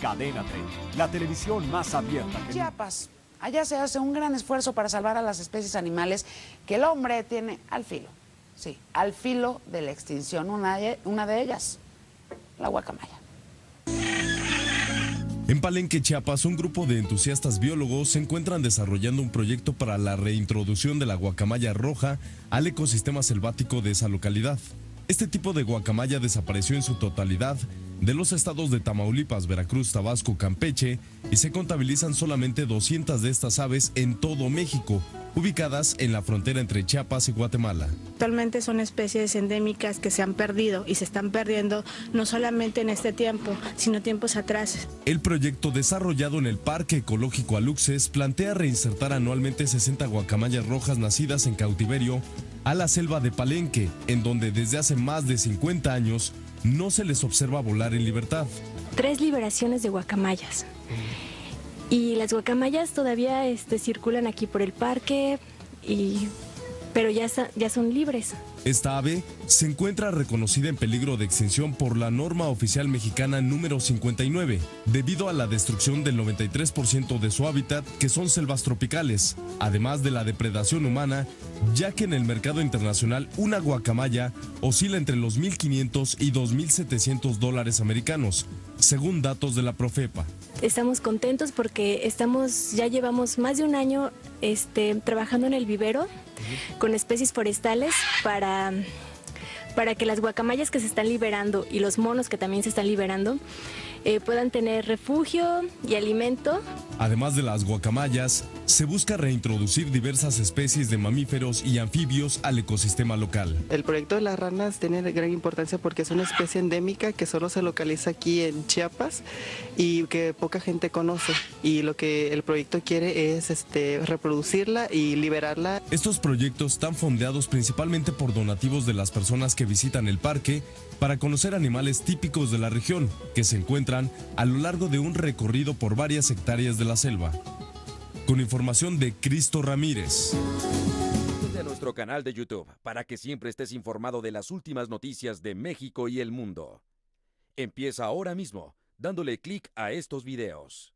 Cadena 30, la televisión más abierta que Chiapas. Allá se hace un gran esfuerzo para salvar a las especies animales que el hombre tiene al filo. Sí, al filo de la extinción. Una de, una de ellas, la guacamaya. En Palenque, Chiapas, un grupo de entusiastas biólogos se encuentran desarrollando un proyecto para la reintroducción de la guacamaya roja al ecosistema selvático de esa localidad. Este tipo de guacamaya desapareció en su totalidad de los estados de Tamaulipas, Veracruz, Tabasco, Campeche y se contabilizan solamente 200 de estas aves en todo México, ubicadas en la frontera entre Chiapas y Guatemala. Actualmente son especies endémicas que se han perdido y se están perdiendo no solamente en este tiempo, sino tiempos atrás. El proyecto desarrollado en el Parque Ecológico Aluxes plantea reinsertar anualmente 60 guacamayas rojas nacidas en cautiverio a la selva de Palenque, en donde desde hace más de 50 años no se les observa volar en libertad. Tres liberaciones de guacamayas. Y las guacamayas todavía este, circulan aquí por el parque, y, pero ya, ya son libres. Esta ave se encuentra reconocida en peligro de extinción por la norma oficial mexicana número 59, debido a la destrucción del 93% de su hábitat, que son selvas tropicales, además de la depredación humana, ya que en el mercado internacional una guacamaya oscila entre los 1.500 y 2.700 dólares americanos, según datos de la Profepa. Estamos contentos porque estamos, ya llevamos más de un año este, trabajando en el vivero con especies forestales para, para que las guacamayas que se están liberando y los monos que también se están liberando eh, puedan tener refugio y alimento. Además de las guacamayas, se busca reintroducir diversas especies de mamíferos y anfibios al ecosistema local. El proyecto de las ranas tiene gran importancia porque es una especie endémica que solo se localiza aquí en Chiapas y que poca gente conoce. Y lo que el proyecto quiere es este, reproducirla y liberarla. Estos proyectos están fondeados principalmente por donativos de las personas que visitan el parque para conocer animales típicos de la región que se encuentran a lo largo de un recorrido por varias hectáreas de la selva. Con información de Cristo Ramírez. a nuestro canal de YouTube para que siempre estés informado de las últimas noticias de México y el mundo. Empieza ahora mismo dándole clic a estos videos.